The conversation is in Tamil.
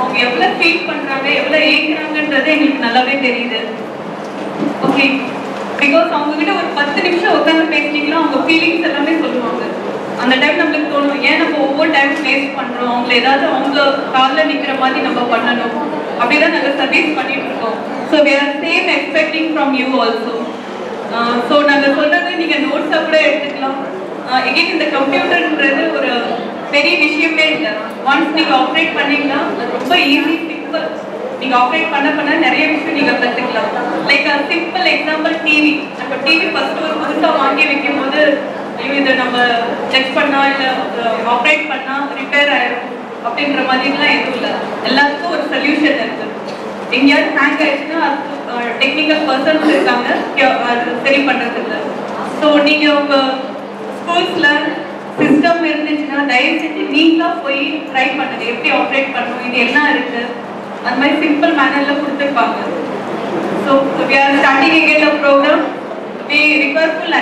அவங்க எவ்வளவு ஃபீல் பண்றாங்க எவ்வளவு ஏங்குறாங்கன்றது எங்களுக்கு நல்லாவே தெரியுது. ஓகே பிகாஸ் அவங்க கிட்ட ஒரு பத்து நிமிஷம் உட்காந்து பேசினீங்கன்னா அவங்க ஃபீலிங்ஸ் எல்லாமே சொல்லுவாங்க. அந்த டைம் நம்மளுக்கு தோணும் ஏன் நம்ம ஒவ்வொரு டைம் வேஸ்ட் பண்றோம்? அவங்கள ஏதாவது அவங்க காலில் நிக்கிற மாதிரி நம்ம பண்ணணும். அப்படிதான் நாங்க சர்வீஸ் பண்ணிட்டு இருக்கோம். So we are same expecting from you also so நாங்கள் சொல்றது நீங்க நோட்ஸை கூட எடுத்துக்கலாம். எகைன் இந்த கம்ப்யூட்டர்ன்றது ஒரு பெரிய விஷயமே இல்லை. ஒன்ஸ் நீங்க ஆப்ரேட் பண்ணி ரொம்ப ஈஸி சிம்பிள் நீங்க ஆப்ரேட் பண்ண பண்ண நிறைய விஷயம் நீங்க கத்துக்கலாம். லைக் சிம்பிள் எக்ஸாம்பிள் டிவி நம்ம டிவி ஃபர்ஸ்ட் ஒரு புதுசா வாங்கி வைக்கும் போது ஐயோ இதை நம்ம செக் பண்ணா இல்ல ஆப்ரேட் பண்ணா ரிப்பேர் ஆயிரும் அப்படின்ற மாதிரிலாம் எதுவும் இல்லை. எல்லாத்துக்கும் ஒரு சொல்யூஷன் இருக்கு. எங்கேயாவது ஹேங் ஆயிடுச்சுன்னா டெக்னிக்கல் பர்சன்ஸ் இருக்காங்க. அது சரி பண்றதுக்கு ஸோ நீங்க உங்க ப்ராப்ளம் இருந்துச்சுன்னா தயவு செஞ்சு நீங்களா போய் ட்ரை பண்ணுங்க. எப்படி ஆப்ரேட் பண்ணணும்? இது என்ன இருக்கு? அந்த மாதிரி சிம்பிள் மேனர்ல கொடுத்துருப்பாங்க. So we are starting again programme we we full full